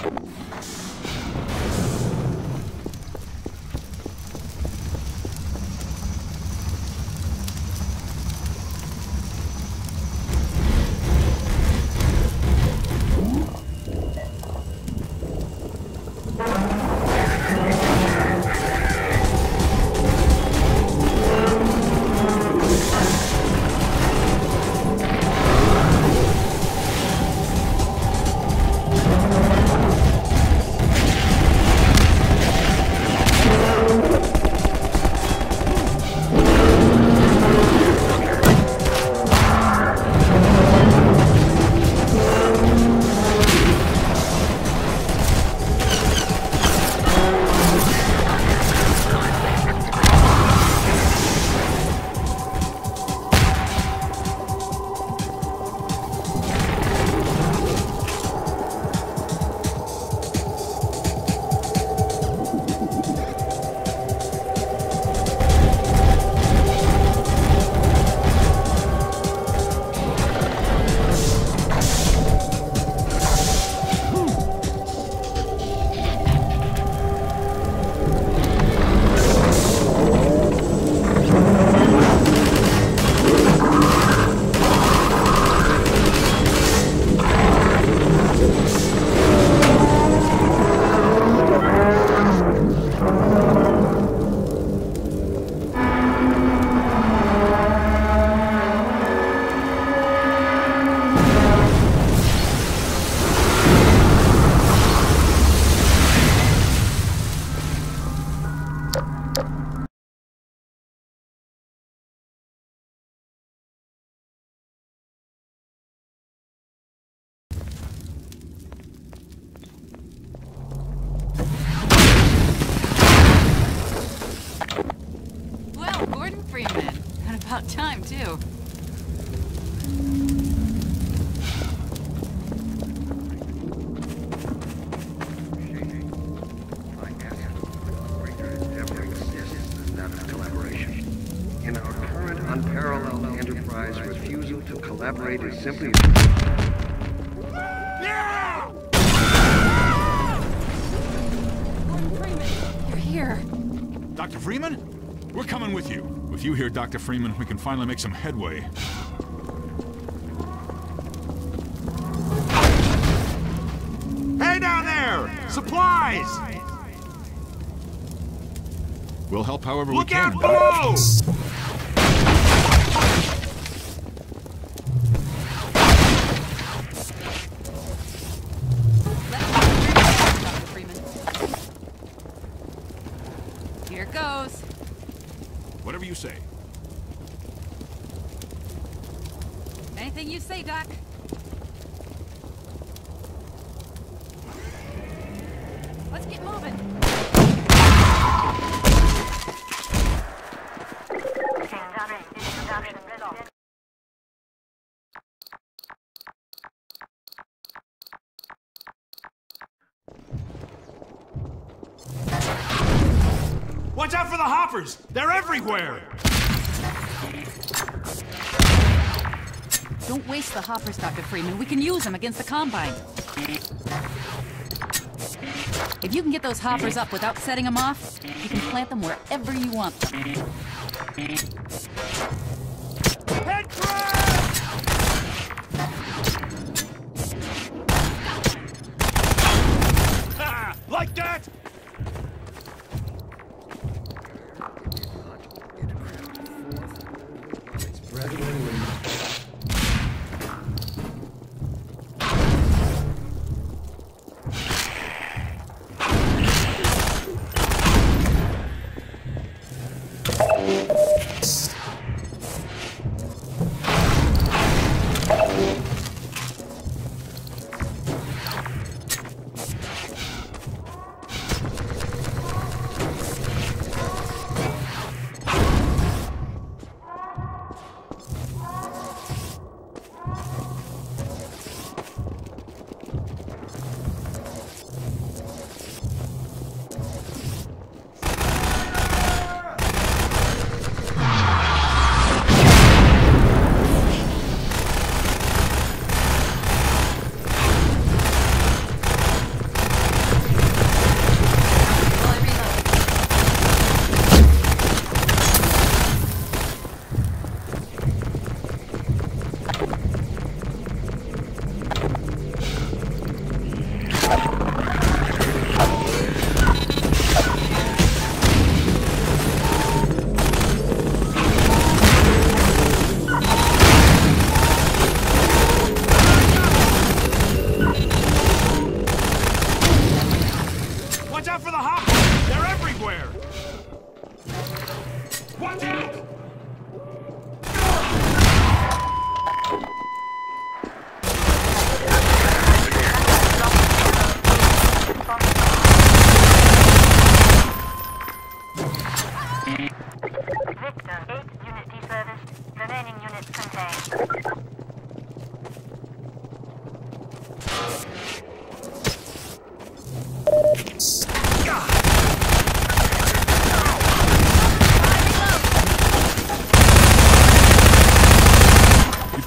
Freeman. And about time, too. Collaboration. In our current unparalleled enterprise, refusal to collaborate is simply... Gordon Freeman, you're here. Dr. Freeman? We're coming with you. With you here, Dr. Freeman, we can finally make some headway. Hey down there! Supplies! We'll help however Look we can. Look out below! Say. Anything you say, Doc. Watch out for the hoppers! They're everywhere! Don't waste the hoppers, Dr. Freeman. We can use them against the Combine. If you can get those hoppers up without setting them off, you can plant them wherever you want them.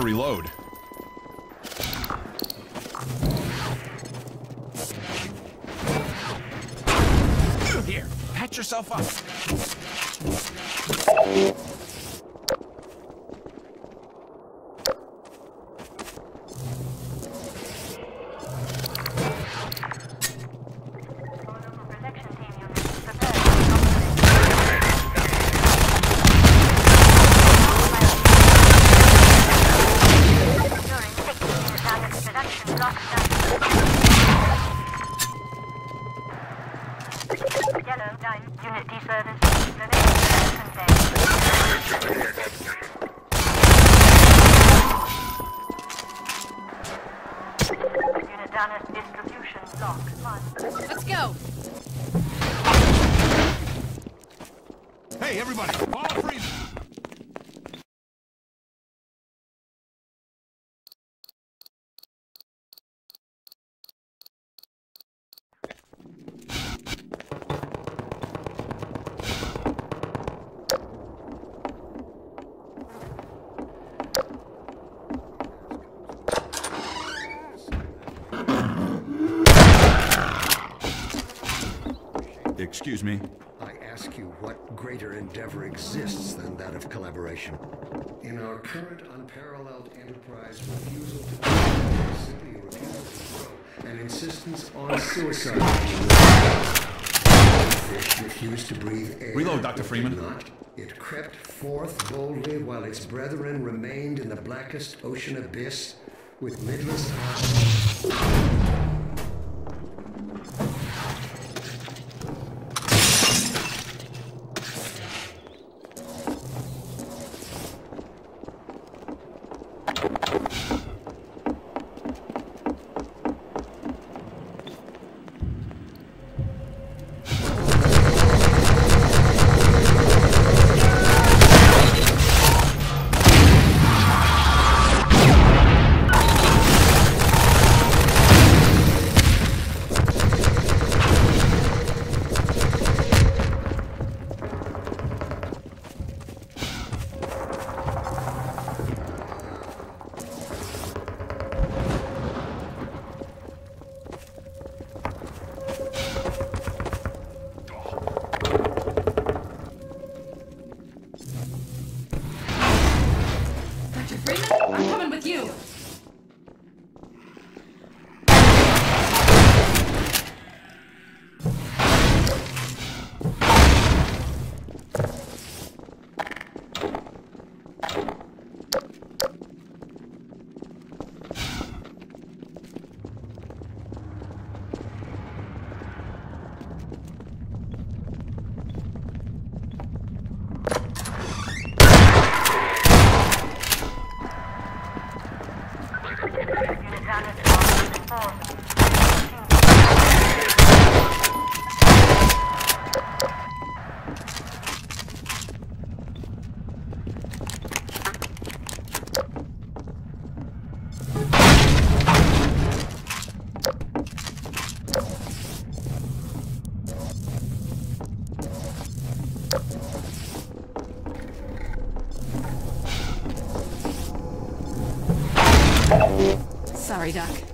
Reload. Here, patch yourself up. Excuse me. I ask you what greater endeavor exists than that of collaboration. In our current unparalleled enterprise, refusal to collaborate is simply a refusal to grow, an insistence on suicide. Fish refused to breathe air. Reload, Dr. or did Freeman. Not. It crept forth boldly while its brethren remained in the blackest ocean abyss with midless eyes. Sorry, Doc.